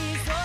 You.